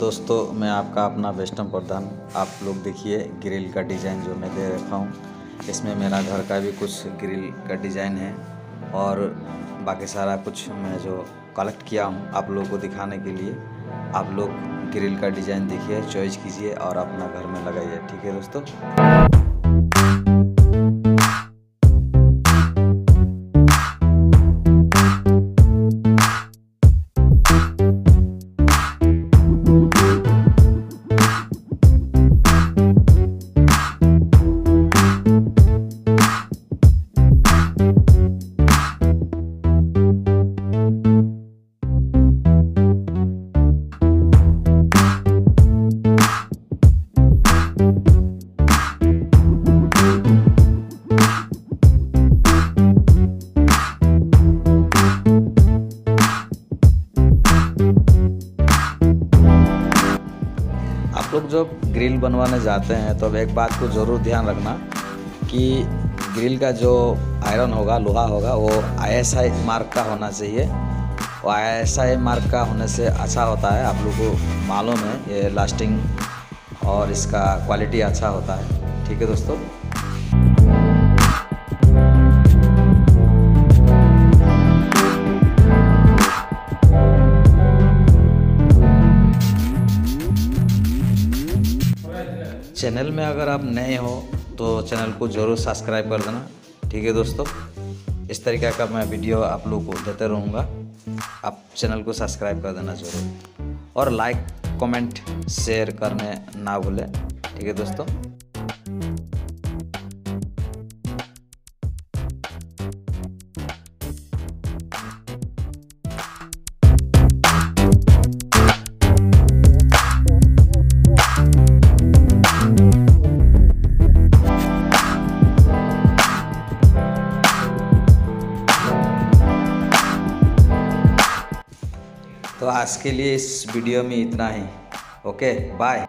दोस्तों, मैं आपका अपना वैष्णव प्रधान। आप लोग देखिए ग्रिल का डिज़ाइन जो मैं दे रखा हूँ। इसमें मेरा घर का भी कुछ ग्रिल का डिज़ाइन है और बाकी सारा कुछ मैं जो कलेक्ट किया हूँ आप लोगों को दिखाने के लिए। आप लोग ग्रिल का डिज़ाइन देखिए चॉइस कीजिए और अपना घर में लगाइए। ठीक है दोस्तों? लोग जब ग्रिल बनवाने जाते हैं तो अब एक बात को ज़रूर ध्यान रखना कि ग्रिल का जो आयरन होगा, लोहा होगा, वो आईएसआई मार्क का होना चाहिए। वो आईएसआई मार्क का होने से अच्छा होता है, आप लोगों को मालूम है, ये लास्टिंग और इसका क्वालिटी अच्छा होता है। ठीक है दोस्तों? चैनल में अगर आप नए हो तो चैनल को ज़रूर सब्सक्राइब कर देना। ठीक है दोस्तों? इस तरीके का मैं वीडियो आप लोग को देते रहूँगा। आप चैनल को सब्सक्राइब कर देना ज़रूर। और लाइक कमेंट शेयर करने ना भूलें। ठीक है दोस्तों? तो आज के लिए इस वीडियो में इतना ही। Okay bye